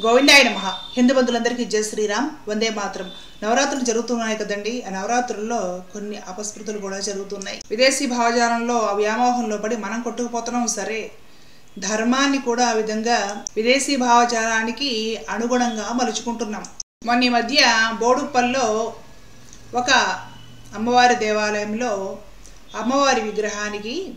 గోవిందాయ నమ. హిందూ బంధువులందరికీ జయ శ్రీరామ్. వందే మాత్రం. నవరాత్రులు జరుగుతున్నాయి కదండి. ఆ నవరాత్రుల్లో కొన్ని అపస్మృతులు కూడా జరుగుతున్నాయి. విదేశీ భావజాలంలో ఆ వ్యామోహంలో పడి మనం కొట్టుకుపోతున్నాం సరే. ధర్మాన్ని కూడా ఆ విధంగా విదేశీ భావజాలానికి అనుగుణంగా మలుచుకుంటున్నాం. మొన్న ఈ మధ్య బోడుప్పల్లో ఒక అమ్మవారి దేవాలయంలో అమ్మవారి విగ్రహానికి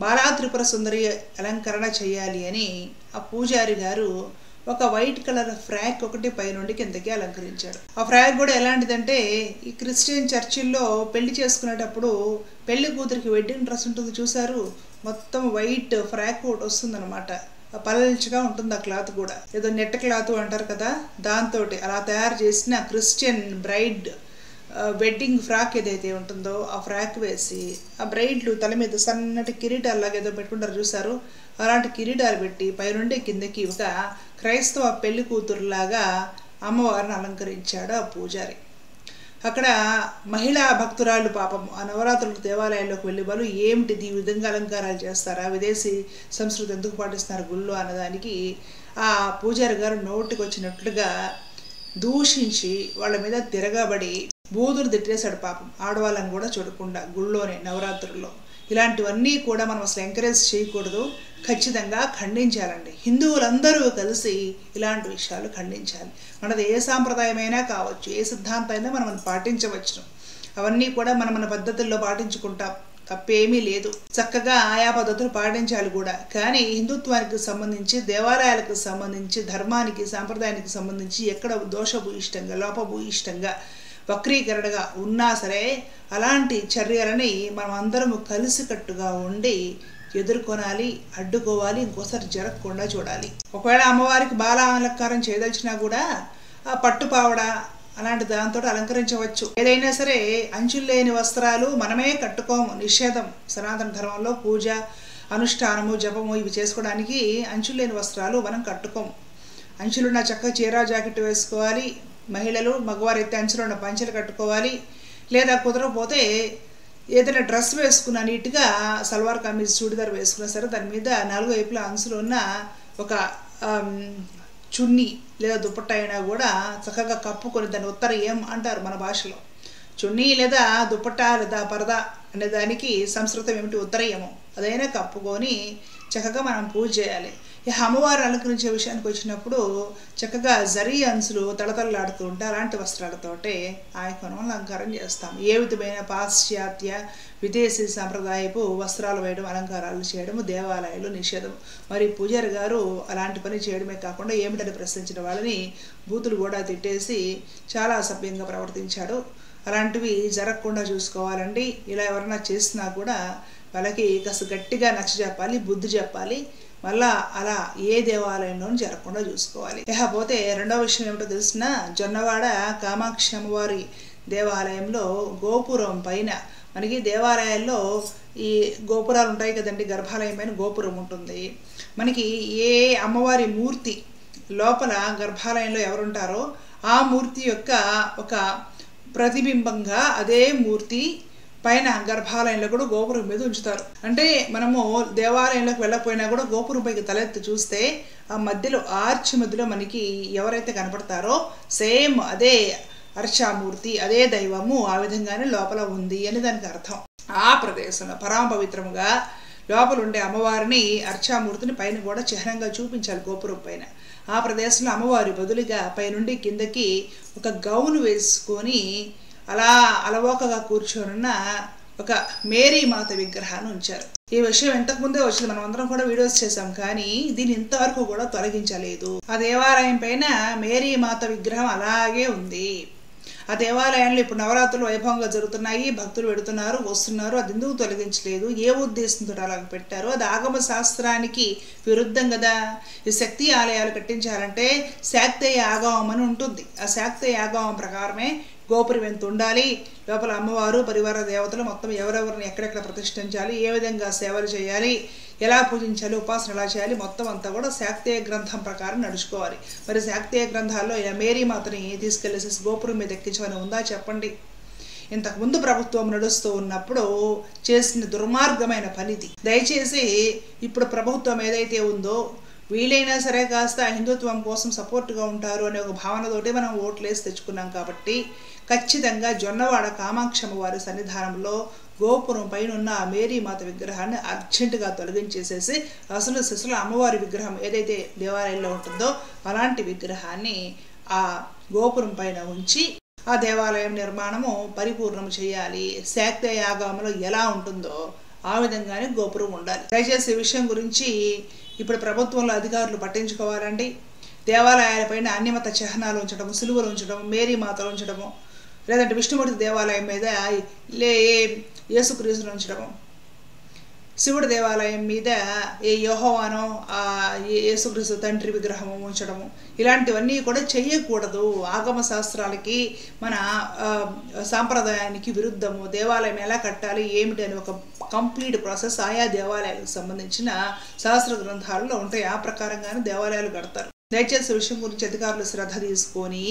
బాలా త్రిపుర సుందరి అలంకరణ చేయాలి అని ఆ పూజారి గారు ఒక వైట్ కలర్ ఫ్రాక్ ఒకటి పైనుండి కిందకి అలంకరించాడు ఆ ఫ్రాక్ కూడా ఎలాంటిదంటే ఈ క్రిస్టియన్ చర్చిల్లో పెళ్ళి చేసుకునేటప్పుడు పెళ్ళి కూతురికి వెడ్డింగ్ డ్రెస్ ఉంటుంది చూసారు మొత్తం వైట్ ఫ్రాక్ ఒకటి వస్తుందన్నమాట. పల్లల్చిగా ఉంటుంది ఆ క్లాత్ కూడా. ఏదో నెట్ క్లాత్ అంటారు కదా దాంతో అలా తయారు చేసిన క్రిస్టియన్ బ్రైడ్ వెడ్డింగ్ ఫ్రాక్ ఏదైతే ఉంటుందో ఆ ఫ్రాక్ వేసి ఆ బ్రైడ్లు తల మీద సన్నటి కిరీటాల్లాగా ఏదో పెట్టుకుంటారు చూసారు అలాంటి కిరీటాలు పెట్టి పైనుండి కిందకి ఒక క్రైస్తవ పెళ్ళి కూతురులాగా అమ్మవారిని అలంకరించాడు ఆ పూజారి. అక్కడ మహిళా భక్తురాళ్ళు పాపం ఆ నవరాత్రులు దేవాలయాల్లోకి వెళ్ళి వాళ్ళు ఏమిటిది? ఈ విధంగా అలంకారాలు చేస్తారా? విదేశీ సంస్కృతి ఎందుకు పాటిస్తున్నారు గుళ్ళు అన్నదానికి ఆ పూజారి గారు నోటికి వచ్చినట్లుగా దూషించి వాళ్ళ మీద తిరగబడి బూదులు తిట్టేశాడు పాపం. ఆడవాళ్ళని కూడా చూడకుండా గుళ్ళోనే నవరాత్రుల్లో. ఇలాంటివన్నీ కూడా మనం అసలు ఎంకరేజ్ చేయకూడదు. ఖచ్చితంగా ఖండించాలండి. హిందువులందరూ కలిసి ఇలాంటి విషయాలు ఖండించాలి. మనది ఏ సాంప్రదాయమైనా కావచ్చు ఏ సిద్ధాంతమైనా మనం పాటించవచ్చును అవన్నీ కూడా మనం మన పద్ధతుల్లో పాటించుకుంటాం. తప్పేమీ లేదు. చక్కగా ఆయా పద్ధతులు పాటించాలి కూడా. కానీ హిందుత్వానికి సంబంధించి దేవాలయాలకు సంబంధించి ధర్మానికి సాంప్రదాయానికి సంబంధించి ఎక్కడ దోషభూయిష్టంగా లోపభూయిష్టంగా వక్రీకరణగా ఉన్నా సరే అలాంటి చర్యలని మనం అందరము కలిసికట్టుగా ఉండి ఎదుర్కొనాలి అడ్డుకోవాలి ఇంకోసారి జరగకుండా చూడాలి. ఒకవేళ అమ్మవారికి బాల అలంకారం చేయదలిచినా కూడా ఆ పట్టుపావడ అలాంటి దాంతో అలంకరించవచ్చు. ఏదైనా సరే అంచులు లేని వస్త్రాలు మనమే కట్టుకోము. నిషేధం సనాతన ధర్మంలో పూజ అనుష్ఠానము జపము ఇవి చేసుకోవడానికి అంచులు లేని వస్త్రాలు మనం కట్టుకోము. అంచులున్న చక్కగా చీర జాకెట్ వేసుకోవాలి. మహిళలు మగవారు అయితే అంచులు ఉన్న కట్టుకోవాలి. లేదా కుదరకపోతే ఏదైనా డ్రెస్ వేసుకున్న నీట్గా సల్వార్ కమీజ్ చూడిదార్ వేసుకున్నా సరే దాని మీద నాలుగు వైపుల అంచులు ఉన్న ఒక చున్నీ లేదా దుప్పట్ట అయినా కూడా చక్కగా కప్పుకొని దాన్ని ఉత్తరయం అంటారు మన భాషలో. చున్నీ లేదా దుప్పట్ట లేదా పరద అనే దానికి సంస్కృతం ఏమిటి? ఉత్తరయము అదైనా కప్పుకొని చక్కగా మనం పూజ చేయాలి. ఈ అమ్మవారు అలంకరించే విషయానికి వచ్చినప్పుడు చక్కగా జరీ అంచులు తళతళలాడుతూ ఉంటే అలాంటి వస్త్రాలతోటే ఆ అలంకారం చేస్తాం. ఏ విధమైన పాశ్చాత్య విదేశీ సాంప్రదాయపు వస్త్రాలు వేయడం అలంకారాలు చేయడం దేవాలయాలు నిషేధం. మరి పూజారి గారు అలాంటి పని చేయడమే కాకుండా ఏమిటని ప్రశ్నించిన వాళ్ళని బూతులు కూడా తిట్టేసి చాలా అసభ్యంగా ప్రవర్తించాడు. అలాంటివి జరగకుండా చూసుకోవాలండి. ఇలా ఎవరైనా చేసినా కూడా వాళ్ళకి కాస్త గట్టిగా నచ్చ చెప్పాలి బుద్ధి చెప్పాలి. మళ్ళా అలా ఏ దేవాలయంలోనూ జరగకుండా చూసుకోవాలి. లేకపోతే రెండవ విషయం ఏమిటో తెలిసిన జొన్నవాడ కామాక్షి అమ్మవారి దేవాలయంలో గోపురం పైన మనకి దేవాలయాల్లో ఈ గోపురాలు ఉంటాయి కదండి గర్భాలయం పైన గోపురం ఉంటుంది. మనకి ఏ అమ్మవారి మూర్తి లోపల గర్భాలయంలో ఎవరుంటారో ఆ మూర్తి యొక్క ఒక ప్రతిబింబంగా అదే మూర్తి పైన గర్భాలయంలో కూడా గోపురం మీద ఉంచుతారు. అంటే మనము దేవాలయంలోకి వెళ్ళకపోయినా కూడా గోపురం పైకి తలెత్తి చూస్తే ఆ మధ్యలో ఆర్చి మధ్యలో మనకి ఎవరైతే కనపడతారో సేమ్ అదే అర్చామూర్తి అదే దైవము ఆ విధంగానే లోపల ఉంది అని దానికి అర్థం. ఆ ప్రదేశంలో పరమ పవిత్రముగా లోపల ఉండే అమ్మవారిని అర్చామూర్తిని పైన కూడా చిహ్నంగా చూపించాలి గోపురం పైన. ఆ ప్రదేశంలో అమ్మవారి బదులుగా పైనుండి కిందకి ఒక గౌను వేసుకొని అలా అలవోకగా కూర్చోనున్న ఒక మేరీ మాత విగ్రహాన్ని ఉంచారు. ఈ విషయం ఇంతకుముందే వచ్చింది. మనం అందరం కూడా వీడియోస్ చేసాం కానీ దీన్ని ఇంతవరకు కూడా తొలగించలేదు. ఆ దేవాలయం పైన మేరీ మాత విగ్రహం అలాగే ఉంది. ఆ దేవాలయంలో ఇప్పుడు నవరాత్రులు వైభవంగా జరుగుతున్నాయి. భక్తులు పెడుతున్నారు వస్తున్నారు. అది ఎందుకు తొలగించలేదు? ఏ ఉద్దేశంతో అలా పెట్టారు? అది ఆగమ శాస్త్రానికి విరుద్ధం కదా. ఈ శక్తి ఆలయాలు కట్టించాలంటే శాక్తేయ ఆగమం అని ఉంటుంది. ఆ శాక్తేయ ఆగమం ప్రకారమే గోపురం ఎంత ఉండాలి? లోపల అమ్మవారు పరివార దేవతలు మొత్తం ఎవరెవరిని ఎక్కడెక్కడ ప్రతిష్ఠించాలి? ఏ విధంగా సేవలు చేయాలి? ఎలా పూజించాలి? ఉపాసన ఎలా చేయాలి? మొత్తం అంతా కూడా శాక్తేయ గ్రంథం ప్రకారం నడుచుకోవాలి. మరి శాక్తేయ గ్రంథాల్లో మేరీ మాతని తీసుకెళ్ళేసి గోపురం మీద ఎక్కించమని ఉందా చెప్పండి. ఇంతకుముందు ప్రభుత్వం నడుస్తూ ఉన్నప్పుడు చేసిన దుర్మార్గమైన పనిది. దయచేసి ఇప్పుడు ప్రభుత్వం ఏదైతే ఉందో వీలైనా సరే కాస్త హిందుత్వం కోసం సపోర్ట్గా ఉంటారు అనే ఒక భావనతోటి మనం ఓట్లేసి తెచ్చుకున్నాం కాబట్టి ఖచ్చితంగా జొన్నవాడ కామాక్షమ్మ వారి సన్నిధానంలో గోపురం పైన ఉన్న ఆ మేరీమాత విగ్రహాన్ని అర్జెంటుగా తొలగించేసేసి అసలు శిశుల అమ్మవారి విగ్రహం ఏదైతే దేవాలయంలో ఉంటుందో అలాంటి విగ్రహాన్ని ఆ గోపురం పైన ఉంచి ఆ దేవాలయం నిర్మాణము పరిపూర్ణం చేయాలి. శాక్త యాగంలో ఎలా ఉంటుందో ఆ విధంగానే గోపురం ఉండాలి. దయచేసి ఈ విషయం గురించి ఇప్పుడు ప్రభుత్వంలో అధికారులు పట్టించుకోవాలండి. దేవాలయాలపైన అన్యమత చిహ్నాలు ఉంచడం సులువులు ఉంచడం మేరీ మాతలు ఉంచడము లేదంటే విష్ణుమూర్తి దేవాలయం మీద లే యేసుక్రీస్తులు ఉంచడము. శివుడి దేవాలయం మీద ఏ యోహోవానో ఆ యేసుక్రీస్తు తండ్రి విగ్రహము ఉంచడము ఇలాంటివన్నీ కూడా చేయకూడదు ఆగమ శాస్త్రాలకి మన సాంప్రదాయానికి విరుద్ధము. దేవాలయం ఎలా కట్టాలి ఏమిటి అని ఒక కంప్లీట్ ప్రాసెస్ ఆయా దేవాలయాలకు సంబంధించిన శాస్త్ర గ్రంథాలలో ఉంటాయి. ఆ ప్రకారంగానే దేవాలయాలు కడతారు. దయచేసి విషయం గురించి అధికారులు శ్రద్ధ తీసుకొని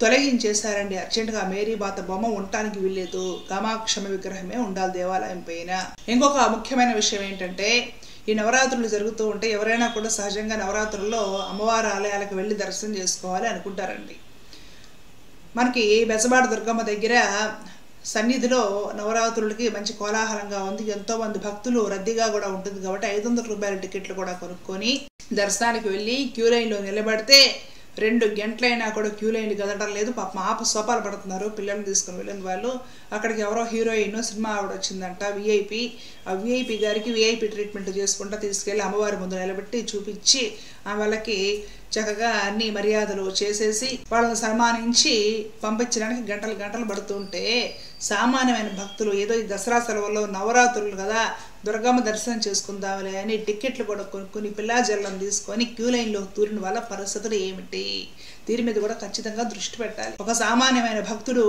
తొలగించేశారండి. అర్జెంటుగా మేరీ బాత బొమ్మ ఉండటానికి వీల్లేదు. గమాక్షమ విగ్రహమే ఉండాలి దేవాలయం పైన. ఇంకొక ముఖ్యమైన విషయం ఏంటంటే ఈ నవరాత్రులు జరుగుతూ ఉంటే ఎవరైనా కూడా సహజంగా నవరాత్రుల్లో అమ్మవారి ఆలయాలకు వెళ్ళి దర్శనం చేసుకోవాలి అనుకుంటారండి. మనకి బెజబాడ దుర్గమ్మ దగ్గర సన్నిధిలో నవరాత్రులకి మంచి కోలాహలంగా ఉంది. ఎంతో మంది భక్తులు రద్దీగా కూడా ఉంటుంది కాబట్టి ఐదు వందల రూపాయల టికెట్లు కూడా కొనుక్కొని దర్శనానికి వెళ్ళి క్యూ లైన్లో నిలబడితే రెండు గంటలైనా కూడా క్యూ లైన్లు కదలడం లేదు. పాప ఆప సోపాలు పడుతున్నారు. పిల్లల్ని తీసుకుని వెళ్ళిన వాళ్ళు. అక్కడికి ఎవరో హీరోయిన్ సినిమా ఆవిడ వచ్చిందంట. విఐపి ఆ విఐపి గారికి విఐపి ట్రీట్మెంట్ చేసుకుంటా తీసుకెళ్ళి అమ్మవారి ముందు నిలబెట్టి చూపించి వాళ్ళకి చక్కగా అన్ని మర్యాదలు చేసేసి వాళ్ళని సన్మానించి పంపించడానికి గంటలు గంటలు పడుతుంటే సామాన్యమైన భక్తులు ఏదో ఈ దసరా సెలవుల్లో నవరాత్రులు కదా దుర్గమ్మ దర్శనం చేసుకుందాంలే అని టిక్కెట్లు కూడా కొనుక్కొని పిల్లాజల్లం తీసుకొని క్యూ లైన్లో తూరిన వాళ్ళ పరిస్థితులు ఏమిటి? దీని మీద కూడా ఖచ్చితంగా దృష్టి పెట్టాలి. ఒక సామాన్యమైన భక్తుడు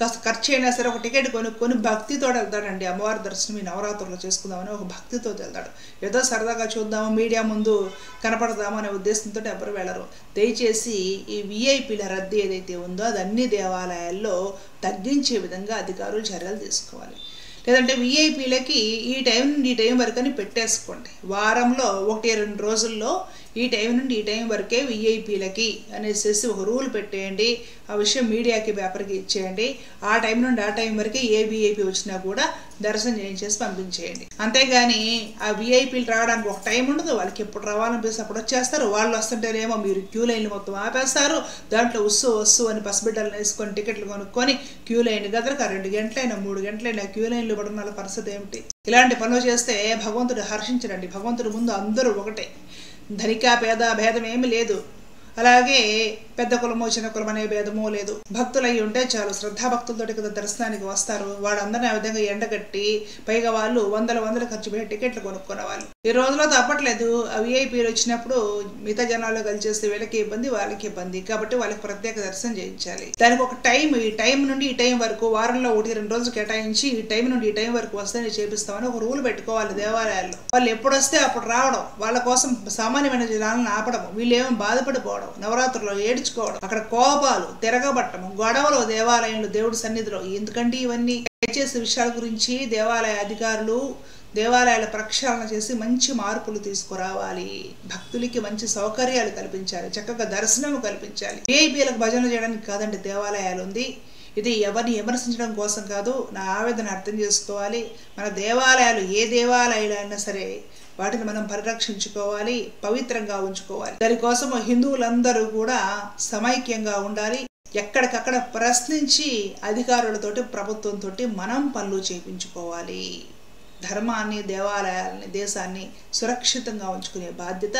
కాస్త ఖర్చు అయినా సరే ఒక టికెట్ కొనుక్కొని భక్తితో వెళ్తాడండి. అమ్మవారి దర్శనం ఈ నవరాత్రులు చేసుకుందామని ఒక భక్తితో వెళ్తాడు. ఏదో సరదాగా చూద్దాము మీడియా ముందు కనపడదాము అనే ఉద్దేశంతో ఎవరు వెళ్ళరు. దయచేసి ఈ విఐపీల రద్దీ ఏదైతే ఉందో అది అన్ని దేవాలయాల్లో తగ్గించే విధంగా అధికారులు చర్యలు తీసుకోవాలి. లేదంటే విఐపీలకి ఈ టైం నుండి ఈ టైం వరకు అని పెట్టేసుకోండి. వారంలో ఒకటి రెండు రోజుల్లో ఈ టైం నుండి ఈ టైం వరకే విఐపీలకి అనేసి ఒక రూల్ పెట్టేయండి. ఆ విషయం మీడియాకి పేపర్కి ఇచ్చేయండి. ఆ టైం నుండి ఆ టైం వరకే ఏ విఐపీ వచ్చినా కూడా దర్శనం చేయించేసి పంపించేయండి. అంతేగాని ఆ విఐపీలు రావడానికి ఒక టైం ఉండదు. వాళ్ళకి ఎప్పుడు రావాలనిపిస్తే అప్పుడు వచ్చేస్తారు. వాళ్ళు వస్తుంటేనేమో మీరు క్యూ లైన్లు మొత్తం ఆపేస్తారు. దాంట్లో ఉస్సు వస్సు అని పసిబిడ్డలు వేసుకొని టికెట్లు కొనుక్కొని క్యూ లైన్ గదరక రెండు గంటలైనా మూడు గంటలైనా క్యూ లైన్లు పడున్న వాళ్ళ పరిస్థితి ఏమిటి? ఇలాంటి పనులు చేస్తే భగవంతుడు హర్షించడండి. భగవంతుడి ముందు అందరూ ఒకటే. ధనిక పేద భేదం ఏమీ లేదు అలాగే పెద్ద కులము చిన్న కులం అనే భేదము లేదు. భక్తులు అయి ఉంటే చాలు. శ్రద్ధాభక్తులతోటి కదా దర్శనానికి వస్తారు. వాళ్ళందరినీ ఆ విధంగా ఎండగట్టి పైగా వాళ్ళు వందల వందల ఖర్చు పెట్టి టికెట్లు కొనుక్కునే వాళ్ళు. ఈ రోజులో తప్పట్లేదు ఆ విఐపీలు వచ్చినప్పుడు మిగతా జనాల్లో కలిసేస్తే వీళ్ళకి ఇబ్బంది వాళ్ళకి ఇబ్బంది. కాబట్టి వాళ్ళకి ప్రత్యేక దర్శనం చేయించాలి. దానికి ఒక టైం ఈ టైం నుండి ఈ టైం వరకు వారంలో ఒకటి రెండు రోజులు కేటాయించి ఈ టైం నుండి ఈ టైం వరకు వస్తే నేను చేపిస్తామని ఒక రూల్ పెట్టుకోవాలి దేవాలయాల్లో. వాళ్ళు ఎప్పుడు వస్తే అప్పుడు రావడం. వాళ్ళ కోసం సామాన్యమైన జనాలను ఆపడం వీళ్ళు వీళ్ళేమో బాధపడిపోవడం. నవరాత్రుల్లో ఏడ్చుకోవడం అక్కడ కోపాలు తిరగబట్టము గొడవలు దేవాలయంలో దేవుడి సన్నిధిలో. ఎందుకంటే ఇవన్నీ దయచేసి విషయాల గురించి దేవాలయ అధికారులు దేవాలయాల ప్రక్షాళన చేసి మంచి మార్పులు తీసుకురావాలి. భక్తులకి మంచి సౌకర్యాలు కల్పించాలి చక్కగా దర్శనం కల్పించాలి. ఏఐపీలకు భజనలు చేయడానికి కాదండి దేవాలయాలు ఉంది. ఇది ఎవరిని విమర్శించడం కోసం కాదు నా ఆవేదన అర్థం చేసుకోవాలి. మన దేవాలయాలు ఏ దేవాలయాలు అయినా సరే వాటిని మనం పరిరక్షించుకోవాలి పవిత్రంగా ఉంచుకోవాలి. దానికోసం హిందువులందరూ కూడా సమైక్యంగా ఉండాలి. ఎక్కడికక్కడ ప్రశ్నించి అధికారులతోటి ప్రభుత్వంతో మనం పనులు చేయించుకోవాలి ధర్మాన్ని దేవాలయాలని దేశాన్ని సురక్షితంగా ఉంచుకునే బాధ్యత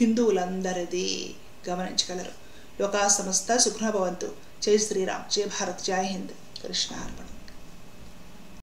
హిందువులందరిది. గమనించగలరు. లోకా సంస్థ సుఖ్నభవంతు జై శ్రీరామ్. జై భారత్. జై హింద్. కృష్ణ అర్పణ.